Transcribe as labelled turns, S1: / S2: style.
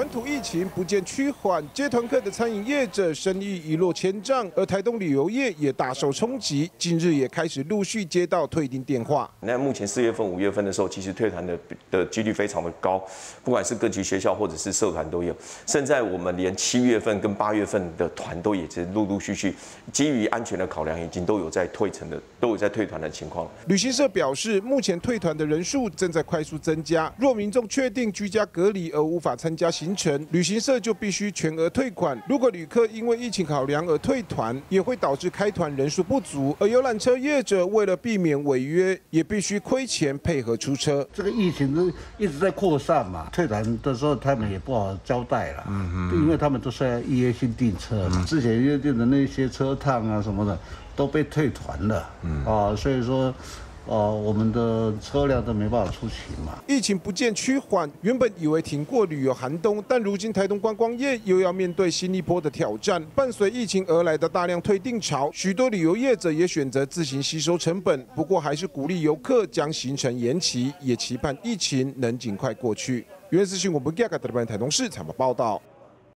S1: 本土疫情不见趋缓，接团客的餐饮业者生意一落千丈，而台东旅游业也大受冲击。近日也开始陆续接到退订电话。
S2: 那目前四月份、五月份的时候，其实退团的的几率非常的高，不管是各级学校或者是社团都有。现在我们连七月份跟八月份的团都也是陆陆续续，基于安全的考量，已经都有在退成的，都有在退团的情况。
S1: 旅行社表示，目前退团的人数正在快速增加。若民众确定居家隔离而无法参加行程，旅行社就必须全额退款。如果旅客因为疫情考量而退团，也会导致开团人数不足。而游览车业者为了避免违约，也必须亏钱配合出车。
S3: 这个疫情都一直在扩散嘛，退团的时候他们也不好交代了，嗯嗯，因为他们都是要预约性订车，之前约定的那些车趟啊什么的都被退团了，嗯啊，所以说。哦，我们的车辆都没办法出行嘛。
S1: 疫情不见趋缓，原本以为挺过旅游寒冬，但如今台东观光业又要面对新一波的挑战。伴随疫情而来的大量退订潮，许多旅游业者也选择自行吸收成本。不过，还是鼓励游客将行程延期，也期盼疫情能尽快过去。原资讯我们第二个台东市采访报道。